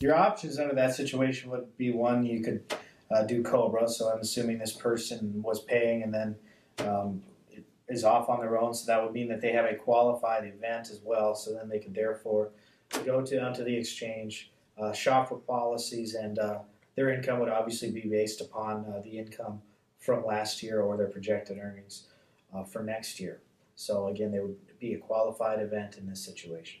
Your options under that situation would be one you could uh, do Cobra. So I'm assuming this person was paying and then um, is off on their own. So that would mean that they have a qualified event as well. So then they could therefore go to onto the exchange, uh, shop for policies, and uh, their income would obviously be based upon uh, the income from last year or their projected earnings uh, for next year. So again, they would be a qualified event in this situation.